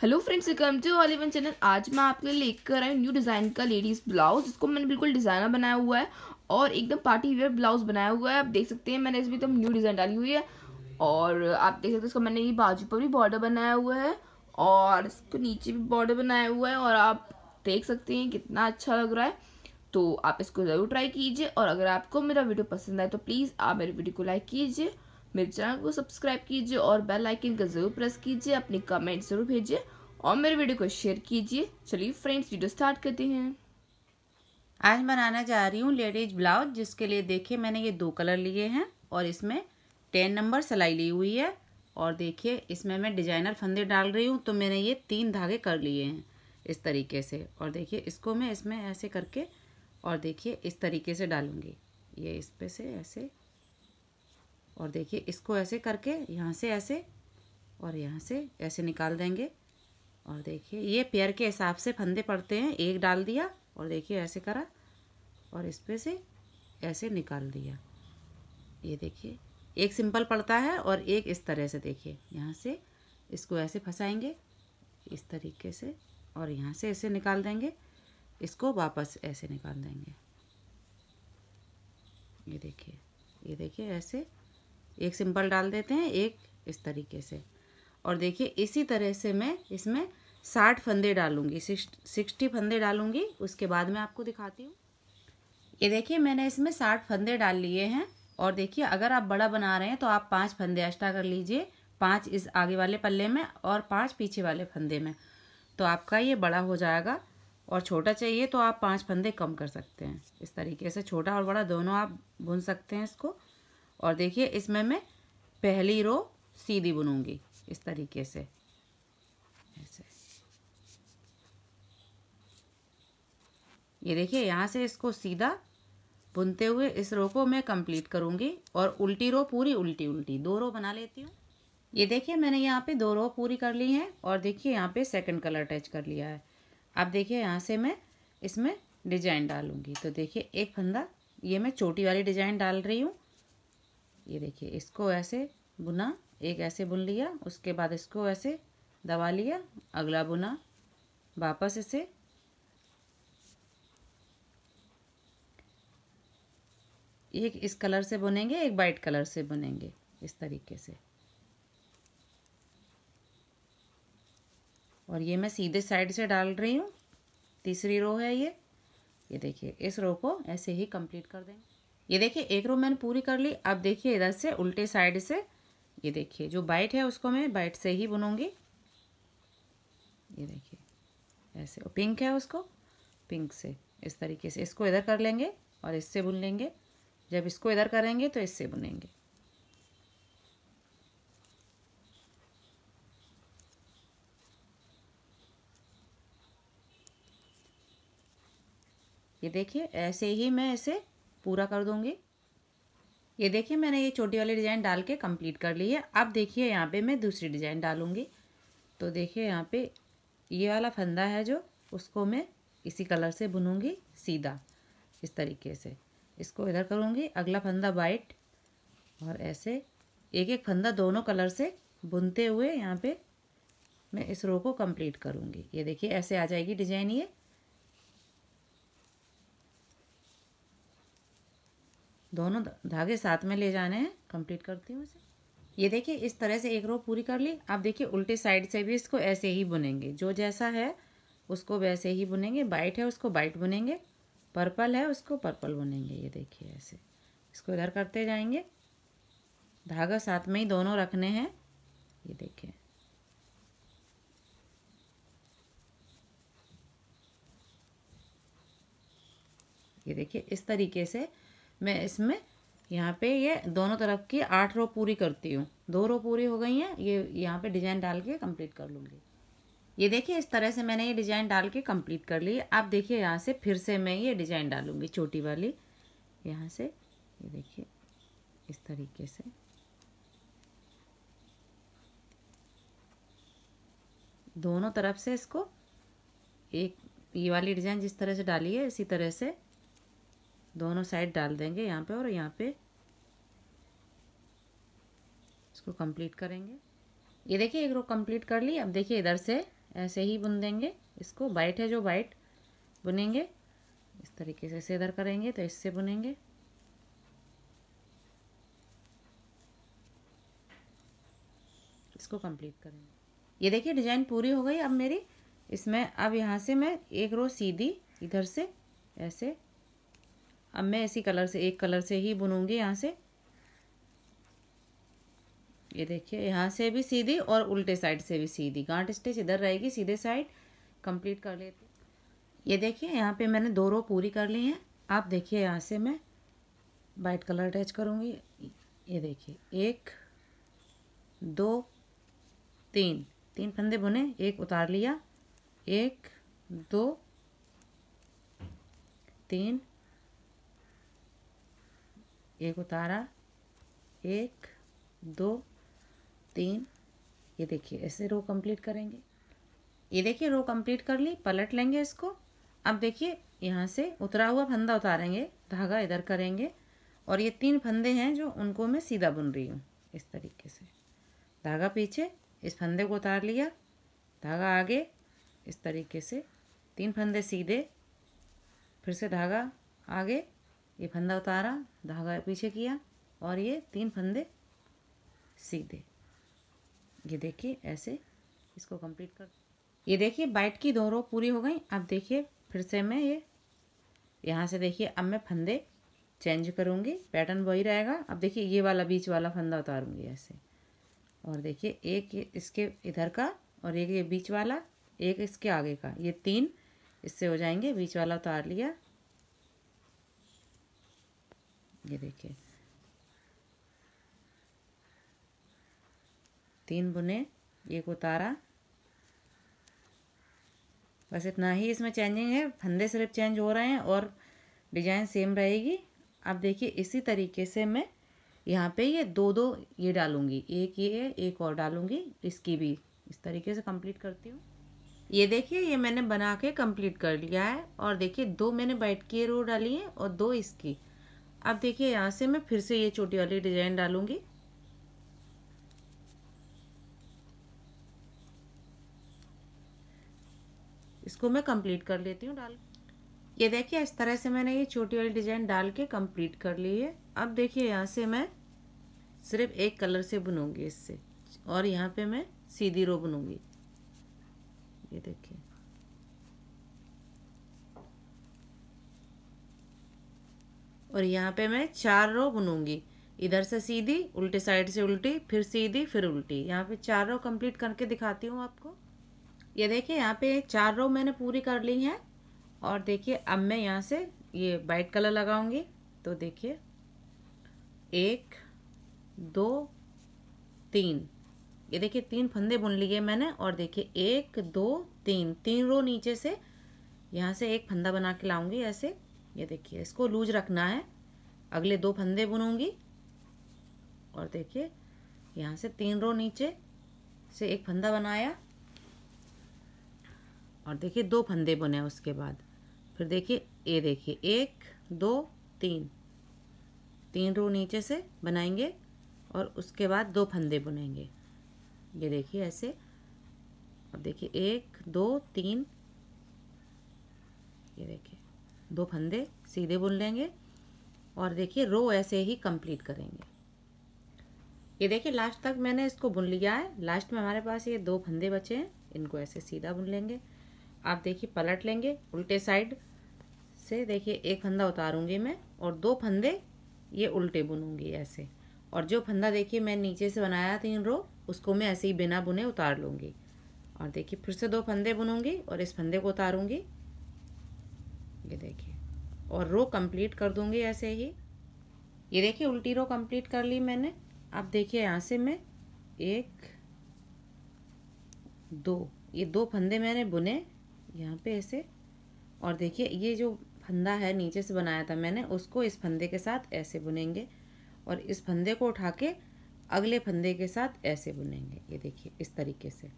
Hello friends welcome to ऑलिवन channel आज मैं आपके लिए लेकर आई हूँ न्यू डिज़ाइन का लेडीज़ ब्लाउज इसको मैंने बिल्कुल डिज़ाइनर बनाया हुआ है और एकदम पार्टी वेयर ब्लाउज बनाया हुआ है। आप देख सकते हैं, मैंने इसमें एकदम न्यू डिज़ाइन डाली हुई है और आप देख सकते हैं, इसको मैंने ये बाजू पर भी बॉर्डर बनाया हुआ है और इसको नीचे भी बॉर्डर बनाया हुआ है और आप देख सकते हैं कितना अच्छा लग रहा है। तो आप इसको ज़रूर ट्राई कीजिए और अगर आपको मेरा वीडियो पसंद आए तो प्लीज़ आप मेरे वीडियो को लाइक कीजिए। मेरे चैनल को सब्सक्राइब कीजिए और बेल आइकन का ज़रूर प्रेस कीजिए, अपनी कमेंट ज़रूर भेजिए और मेरे वीडियो को शेयर कीजिए। चलिए फ्रेंड्स, वीडियो स्टार्ट करते हैं। आज बनाना जा रही हूँ लेडीज़ ब्लाउज, जिसके लिए देखिए मैंने ये दो कलर लिए हैं और इसमें टेन नंबर सिलाई ली हुई है और देखिए इसमें मैं डिज़ाइनर फंदे डाल रही हूँ तो मैंने ये तीन धागे कर लिए हैं इस तरीके से। और देखिए इसको मैं इसमें ऐसे करके और देखिए इस तरीके से डालूँगी। ये इस पे से ऐसे और देखिए, इसको ऐसे करके यहाँ से ऐसे और यहाँ से ऐसे निकाल देंगे। और देखिए, ये पेयर के हिसाब से फंदे पड़ते हैं। एक डाल दिया और देखिए, ऐसे करा और इस पर से ऐसे निकाल दिया। ये देखिए, एक सिंपल पड़ता है और एक इस तरह से देखिए, यहाँ से इसको ऐसे फंसाएँगे, इस तरीके से और यहाँ से ऐसे निकाल देंगे, इसको वापस ऐसे निकाल देंगे। ये देखिए ये देखिए, ऐसे एक सिंपल डाल देते हैं, एक इस तरीके से। और देखिए, इसी तरह से मैं इसमें साठ फंदे डालूँगी सिक्सटी फंदे डालूँगी, उसके बाद मैं आपको दिखाती हूँ। ये देखिए, मैंने इसमें साठ फंदे डाल लिए हैं, और देखिए, अगर आप बड़ा बना रहे हैं तो आप पाँच फंदे एक्स्ट्रा कर लीजिए, पाँच इस आगे वाले पल्ले में और पाँच पीछे वाले फंदे में। तो आपका ये बड़ा हो जाएगा, और छोटा चाहिए तो आप पाँच फंदे कम कर सकते हैं। इस तरीके से छोटा और बड़ा, दोनों आप बुन सकते हैं इसको। और देखिए, इसमें मैं पहली रो सीधी बुनूँगी, इस तरीके से। ऐसे। ये देखिए, यहाँ से इसको सीधा बुनते हुए इस रो को मैं कंप्लीट करूँगी और उल्टी रो पूरी उल्टी उल्टी दो रो बना लेती हूँ। ये देखिए, मैंने यहाँ पे दो रो पूरी कर ली हैं और देखिए, यहाँ पे सेकंड कलर अटैच कर लिया है। अब देखिए, यहाँ से मैं इसमें डिज़ाइन डालूँगी। तो देखिए, एक फंदा, ये मैं छोटी वाली डिज़ाइन डाल रही हूँ। ये देखिए, इसको ऐसे बुना, एक ऐसे बुन लिया, उसके बाद इसको ऐसे दबा लिया, अगला बुना, वापस इसे। एक इस कलर से बुनेंगे, एक वाइट कलर से बुनेंगे, इस तरीके से। और ये मैं सीधे साइड से डाल रही हूँ, तीसरी रो है ये। ये देखिए, इस रो को ऐसे ही कंप्लीट कर देंगे। ये देखिए, एक रो मैंने पूरी कर ली। अब देखिए इधर से, उल्टे साइड से। ये देखिए, जो बाइट है उसको मैं बाइट से ही बुनूँगी। ये देखिए, ऐसे। और पिंक है उसको पिंक से। इस तरीके से। इसको इधर कर लेंगे और इससे बुन लेंगे। जब इसको इधर करेंगे तो इससे बुनेंगे। ये देखिए, ऐसे ही मैं इसे पूरा कर दूँगी। ये देखिए, मैंने ये छोटी वाली डिज़ाइन डाल के कंप्लीट कर ली है। अब देखिए, यहाँ पे मैं दूसरी डिज़ाइन डालूँगी। तो देखिए, यहाँ पे ये वाला फंदा है जो, उसको मैं इसी कलर से बुनूँगी सीधा, इस तरीके से। इसको इधर करूँगी, अगला फंदा वाइट और ऐसे एक एक फंदा दोनों कलर से बुनते हुए यहाँ पे मैं इस रो को कंप्लीट करूँगी। ये देखिए, ऐसे आ जाएगी डिज़ाइन ये। दोनों धागे साथ में ले जाने हैं। कंप्लीट करती हूँ इसे। ये देखिए, इस तरह से एक रो पूरी कर ली। आप देखिए, उल्टे साइड से भी इसको ऐसे ही बुनेंगे। जो जैसा है, उसको वैसे ही बुनेंगे। बाइट है, उसको वाइट बुनेंगे। पर्पल है, उसको पर्पल बुनेंगे। ये देखिए ऐसे। इसको इधर करते जाएँगे। धागा साथ में ही दोनों रखने हैं। ये देखिए। ये देखिए, इस तरीके से मैं इसमें यहाँ पे ये दोनों तरफ़ की आठ रो पूरी करती हूँ। दो रो पूरी हो गई हैं, ये यहाँ पे डिज़ाइन डाल के कंप्लीट कर लूँगी। ये देखिए, इस तरह से मैंने ये डिज़ाइन डाल के कंप्लीट कर ली। अब देखिए, यहाँ से फिर से मैं ये डिज़ाइन डालूँगी, छोटी वाली। यहाँ से, ये देखिए, इस तरीके से। दोनों तरफ़ से इसको एक, ये वाली डिज़ाइन जिस तरह से डाली है, इसी तरह से दोनों साइड डाल देंगे यहाँ पे और यहाँ पे इसको कंप्लीट करेंगे। ये देखिए, एक रो कंप्लीट कर ली। अब देखिए, इधर से ऐसे ही बुन देंगे। इसको वाइट है जो वाइट बुनेंगे। इस तरीके से इसे इधर करेंगे तो इससे बुनेंगे। इसको कंप्लीट करेंगे। ये देखिए डिज़ाइन पूरी हो गई अब मेरी। इसमें, अब यहाँ से मैं एक रो सीधी इधर से ऐसे अब मैं इसी कलर से, एक कलर से ही बुनूँगी यहाँ से। ये देखिए, यहाँ से भी सीधी और उल्टे साइड से भी सीधी। गांठ स्टिच इधर रहेगी, सीधे साइड कंप्लीट कर लेते ये देखिए, यहाँ पे मैंने दो रो पूरी कर ली हैं। आप देखिए यहाँ से मैं वाइट कलर अटैच करूँगी। ये देखिए, एक, दो, तीन। तीन फंदे बुने, एक उतार लिया, एक, दो, तीन एक उतारा, एक, दो, तीन। ये देखिए, ऐसे रो कंप्लीट करेंगे। ये देखिए रो कंप्लीट कर ली, पलट लेंगे इसको। अब देखिए, यहाँ से उतरा हुआ फंदा उतारेंगे, धागा इधर करेंगे। और ये तीन फंदे हैं जो उनको मैं सीधा बुन रही हूँ, इस तरीके से। धागा पीछे, इस फंदे को उतार लिया। धागा आगे, इस तरीके से। तीन फंदे सीधे, फिर से धागा आगे ये फंदा उतारा, धागा पीछे किया और ये तीन फंदे सीधे। ये देखिए, ऐसे इसको कंप्लीट कर। ये देखिए बाइट की दो रो पूरी हो गई। अब देखिए, फिर से मैं ये, यहाँ से देखिए, अब मैं फंदे चेंज करूँगी। पैटर्न वही रहेगा। अब देखिए, ये वाला बीच वाला फंदा उतारूँगी ऐसे। और देखिए, एक इसके इधर का और एक ये बीच वाला, एक इसके आगे का। ये तीन इससे हो जाएँगे। बीच वाला उतार लिया। ये देखिए। तीन बुने, एक उतारा। बस इतना ही इसमें चेंजिंग है। फंदे सिर्फ़ चेंज हो रहे हैं और डिज़ाइन सेम रहेगी। अब देखिए, इसी तरीके से मैं यहाँ पे ये दो दो ये डालूँगी। एक ये एक और डालूँगी। इसकी भी इस तरीके से कंप्लीट करती हूँ। ये देखिए, ये मैंने बना के कंप्लीट कर लिया है। और देखिए, दो मैंने बैठ की रो डाली है और दो इसकी। अब देखिए, यहाँ से मैं फिर से ये छोटी वाली डिज़ाइन डालूँगी। इसको मैं कंप्लीट कर लेती हूँ डाल। ये देखिए, इस तरह से मैंने ये छोटी वाली डिज़ाइन डाल के कंप्लीट कर ली है। अब देखिए, यहाँ से मैं सिर्फ़ एक कलर से बुनूँगी इससे, और यहाँ पे मैं सीधी रो बुनूँगी। ये देखिए। और यहाँ पे मैं चार रो बुनूँगी। इधर से सीधी, उल्टी साइड से उल्टी, फिर सीधी, फिर उल्टी। यहाँ पे चार रो कंप्लीट करके दिखाती हूँ आपको। ये देखिए, यहाँ पे चार रो मैंने पूरी कर ली है। और देखिए, अब मैं यहाँ से ये वाइट कलर लगाऊँगी। तो देखिए, एक, दो, तीन। ये देखिए, तीन फंदे बुन लिए मैंने। और देखिए, एक, दो, तीन। तीन रो नीचे से यहाँ से एक फंदा बना के लाऊँगी ऐसे। ये देखिए, इसको लूज रखना है। अगले दो फंदे बुनूँगी। और देखिए, यहाँ से तीन रो नीचे से एक फंदा बनाया। और देखिए, दो फंदे बुने उसके बाद। फिर देखिए, ये देखिए, एक, दो, तीन। तीन रो नीचे से बनाएँगे और उसके बाद दो फंदे बुनेंगे। ये देखिए, ऐसे। और देखिए, एक, दो, तीन। ये देखिए दो फंदे सीधे बुन लेंगे और देखिए रो ऐसे ही कंप्लीट करेंगे। ये देखिए, लास्ट तक मैंने इसको बुन लिया है। लास्ट में हमारे पास ये दो फंदे बचे हैं, इनको ऐसे सीधा बुन लेंगे। आप देखिए, पलट लेंगे उल्टे साइड से। देखिए, एक फंदा उतारूँगी मैं और दो फंदे ये उल्टे बुनूँगी ऐसे। और जो फंदा देखिए, मैं नीचे से बनाया तीन रो, उसको मैं ऐसे ही बिना बुने उतार लूँगी। और देखिए, फिर से दो फंदे बुनूँगी और इस फंदे को उतारूँगी। ये देखिए। और रो कंप्लीट कर दूँगी ऐसे ही। ये देखिए, उल्टी रो कंप्लीट कर ली मैंने। अब देखिए यहाँ से मैं एक, दो, ये दो फंदे मैंने बुने यहाँ पे ऐसे। और देखिए, ये जो फंदा है नीचे से बनाया था मैंने, उसको इस फंदे के साथ ऐसे बुनेंगे। और इस फंदे को उठा के अगले फंदे के साथ ऐसे बुनेंगे। ये देखिए, इस तरीके से।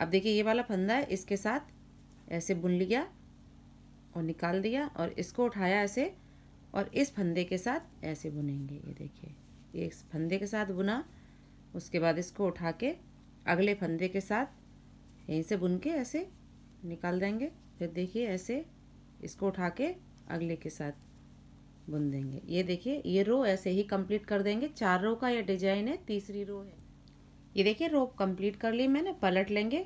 अब देखिए, ये वाला फंदा है, इसके साथ ऐसे बुन लिया। और निकाल दिया और इसको उठाया ऐसे और इस फंदे के साथ ऐसे बुनेंगे, ये देखिए। ये इस फंदे के साथ बुना, उसके बाद इसको उठा के अगले फंदे के साथ यहीं से बुन के ऐसे निकाल देंगे। फिर देखिए ऐसे इसको उठा के अगले के साथ बुन देंगे। ये देखिए, ये रो ऐसे ही कंप्लीट कर देंगे। चार रो का ये डिज़ाइन है, तीसरी रो है। ये देखिए रो कंप्लीट कर ली मैंने, पलट लेंगे।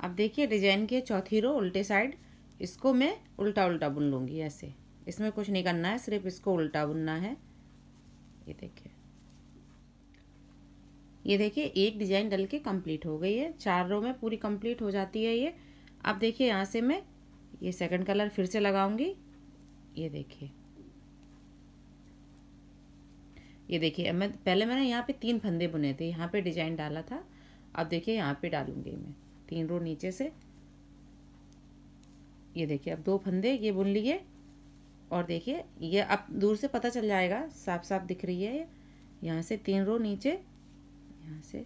अब देखिए डिज़ाइन की चौथी रो उल्टे साइड इसको मैं उल्टा उल्टा बुन लूँगी ऐसे। इसमें कुछ नहीं करना है, सिर्फ़ इसको उल्टा बुनना है। ये देखिए। ये देखिए, एक डिज़ाइन डल के कंप्लीट हो गई है। चार रो में पूरी कंप्लीट हो जाती है ये। अब देखिए, यहाँ से मैं ये सेकंड कलर फिर से लगाऊँगी। ये देखिए। ये देखिए मैं, पहले मैंने यहाँ पे तीन फंदे बुने थे। यहाँ पे डिज़ाइन डाला था। अब देखिए, यहाँ पे डालूँगी मैं। तीन रो नीचे से। ये देखिए, अब दो फंदे, ये बुन लिए और देखिए, ये अब दूर से पता चल जाएगा साफ़ साफ़ दिख रही है यहाँ से तीन रो नीचे, यहाँ से,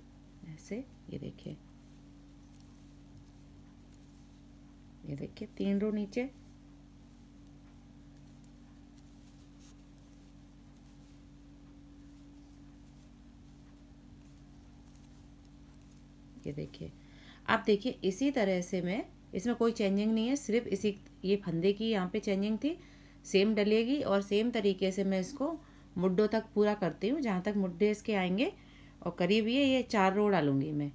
ऐसे, ये देखिए। ये देखिए, तीन रो नीचे। ये देखिए आप देखिए, इसी तरह से मैं इसमें कोई चेंजिंग नहीं है, सिर्फ़ इसी, ये फंदे की यहाँ पे चेंजिंग थी सेम डलेगी और सेम तरीके से मैं इसको मुड्डों तक पूरा करती हूँ, जहाँ तक मुड्डे इसके आएँगे और करीब ये ये चार रो डालूँगी मैं।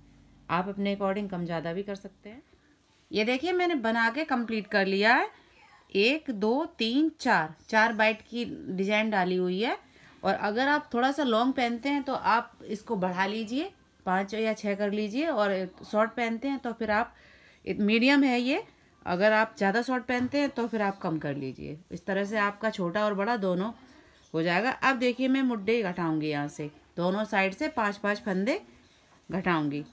आप अपने अकॉर्डिंग कम ज़्यादा भी कर सकते हैं। ये देखिए, मैंने बना के कंप्लीट कर लिया है। एक, दो, तीन, चार चार बाइट की डिज़ाइन डाली हुई है। और अगर आप थोड़ा सा लॉन्ग पहनते हैं तो आप इसको बढ़ा लीजिए, पाँच या छः कर लीजिए और शॉर्ट पहनते हैं तो फिर आप मीडियम है ये। अगर आप ज़्यादा शॉर्ट पहनते हैं तो फिर आप कम कर लीजिए। इस तरह से आपका छोटा और बड़ा दोनों हो जाएगा। अब देखिए मैं मुड्डे घटाऊँगी यहाँ से। दोनों साइड से पाँच पाँच फंदे घटाऊँगी।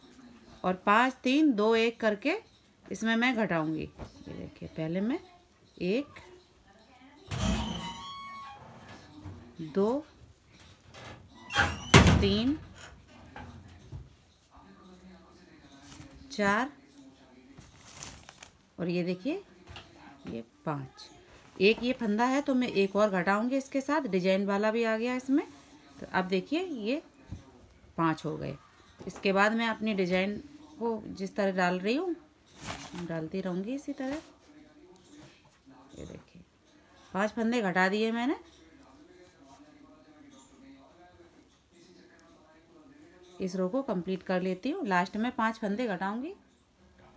और पाँच, तीन, दो, एक करके इसमें मैं घटाऊँगी। ये देखिए, पहले मैं एक, दो, तीन, चार और ये देखिए, ये पाँच। एक ये फंदा है तो मैं एक और घटाऊँगी इसके साथ, डिज़ाइन वाला भी आ गया इसमें। तो अब देखिए, ये पाँच हो गए। इसके बाद मैं अपनी डिज़ाइन को जिस तरह डाल रही हूँ, डालती रहूँगी इसी तरह। ये देखिए, पाँच फंदे घटा दिए मैंने। इस रो को कंप्लीट कर लेती हूँ। लास्ट में पाँच फंदे घटाऊँगी।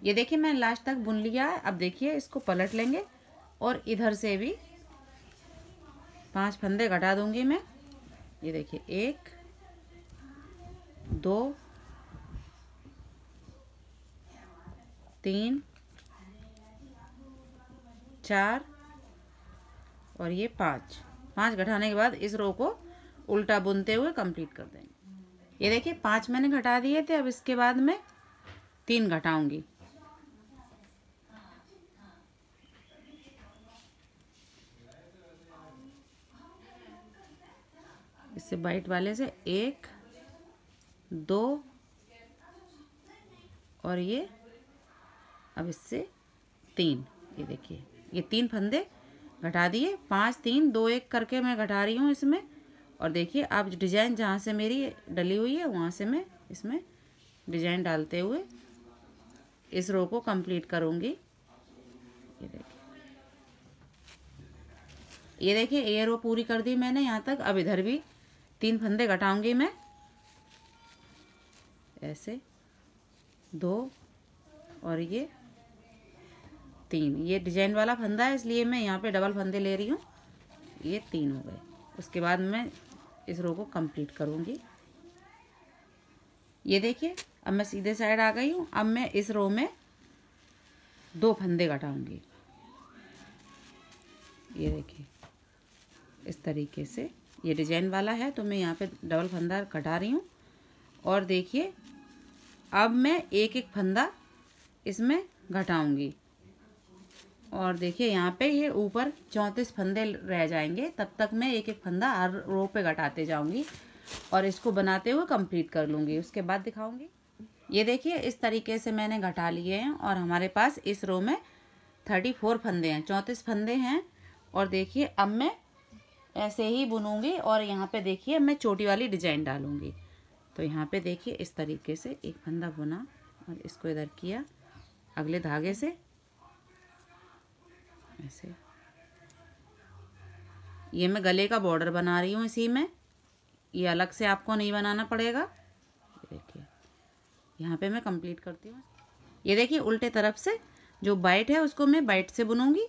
ये देखिए मैंने लास्ट तक बुन लिया है। अब देखिए इसको पलट लेंगे और इधर से भी पाँच फंदे घटा दूँगी मैं। ये देखिए, एक, दो, तीन, चार और ये पाँच। पाँच घटाने के बाद इस रो को उल्टा बुनते हुए कंप्लीट कर देंगे। ये देखिए, पाँच मैंने घटा दिए थे, अब इसके बाद मैं तीन घटाऊँगी। इससे बाइट वाले से एक, दो, और ये, अब इससे तीन। ये देखिए, ये तीन फंदे घटा दिए। पाँच, तीन, दो एक करके मैं घटा रही हूँ इसमें। और देखिए अब डिज़ाइन जहाँ से मेरी डली हुई है, वहाँ से मैं इसमें डिज़ाइन डालते हुए इस रो को कंप्लीट करूँगी। ये देखिए। ये देखिए, ये रो पूरी कर दी मैंने यहाँ तक। अब इधर भी तीन फंदे घटाऊँगी मैं। ऐसे, दो, और ये तीन। ये डिज़ाइन वाला फंदा है, इसलिए मैं यहाँ पे डबल फंदे ले रही हूँ। ये तीन हो गए। उसके बाद मैं इस रो को कंप्लीट करूँगी। ये देखिए, अब मैं सीधे साइड आ गई हूँ। अब मैं इस रो में दो फंदे घटाऊँगी। ये देखिए, इस तरीके से। ये डिज़ाइन वाला है तो मैं यहाँ पे डबल फंदा कटा रही हूँ। और देखिए, अब मैं एक एक फंदा इसमें घटाऊँगी। और देखिए, यहाँ पे ये ऊपर चौंतीस फंदे रह जाएँगे, तब तक मैं एक एक फंदा हर रो पे घटाते जाऊँगी और इसको बनाते हुए कंप्लीट कर लूँगी। उसके बाद दिखाऊँगी। ये देखिए, इस तरीके से मैंने घटा लिए हैं और हमारे पास इस रो में थर्टी फोर फंदे हैं, चौंतीस फंदे हैं। और देखिए, अब मैं ऐसे ही बुनूँगी और यहाँ पे देखिए मैं चोटी वाली डिज़ाइन डालूँगी। तो यहाँ पे देखिए इस तरीके से एक फंदा बुना और इसको इधर किया अगले धागे से। ऐसे। ये मैं गले का बॉर्डर बना रही हूँ इसी में। ये अलग से आपको नहीं बनाना पड़ेगा। देखिए। यहाँ पे मैं कंप्लीट करती हूँ। ये देखिए उल्टे तरफ़ से जो बाइट है उसको मैं बाइट से बुनूँगी।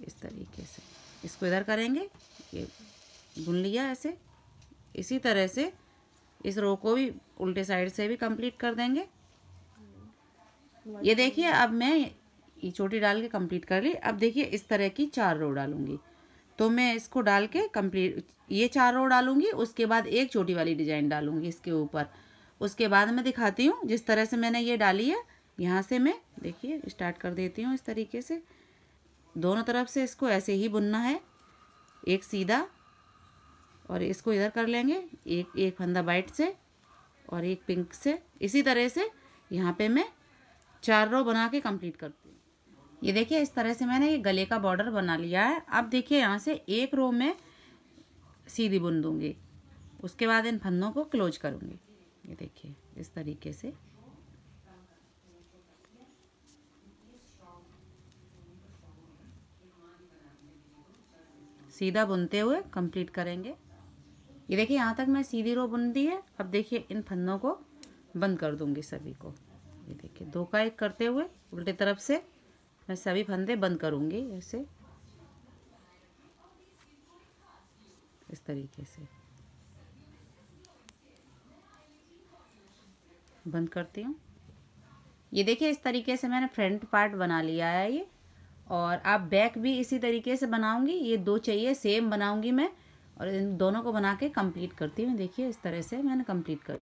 इस तरीके से। इसको इधर करेंगे, ये बुन लिया ऐसे। इसी तरह से इस रो को भी उल्टे साइड से भी कंप्लीट कर देंगे। ये देखिए, अब मैं ये चोटी डाल के कंप्लीट कर ली। अब देखिए, इस तरह की चार रो डालूँगी। तो मैं इसको डाल के कंप्लीट ये चार रो डालूँगी, उसके बाद एक छोटी वाली डिज़ाइन डालूँगी इसके ऊपर। उसके बाद मैं दिखाती हूँ, जिस तरह से मैंने ये डाली है, यहाँ से मैं, देखिए स्टार्ट कर देती हूँ इस तरीके से। दोनों तरफ़ से इसको ऐसे ही बुनना है। एक सीधा और इसको इधर कर लेंगे, एक एक फंदा वाइट से और एक पिंक से। इसी तरह से यहाँ पे मैं चार रो बना के कंप्लीट करती हूँ। ये देखिए, इस तरह से मैंने ये गले का बॉर्डर बना लिया है। अब देखिए, यहाँ से एक रो में सीधी बुन दूँगी। उसके बाद इन फंदों को क्लोज करूँगी। ये देखिए, इस तरीके से। सीधा बुनते हुए कंप्लीट करेंगे। ये देखिए, यहाँ तक मैं सीधी रो बुन दी है। अब देखिए, इन फंदों को बंद कर दूँगी सभी को। ये देखिए, दो का एक करते हुए उल्टे तरफ़ से मैं सभी फंदे बंद करूँगी ऐसे। इस तरीके से। बंद करती हूँ। ये देखिए, इस तरीके से मैंने फ्रंट पार्ट बना लिया है ये। और आप बैक भी इसी तरीके से बनाऊँगी, ये दो चाहिए सेम बनाऊँगी मैं और इन दोनों को बना के कंप्लीट करती हूँ। देखिए, इस तरह से मैंने कंप्लीट कर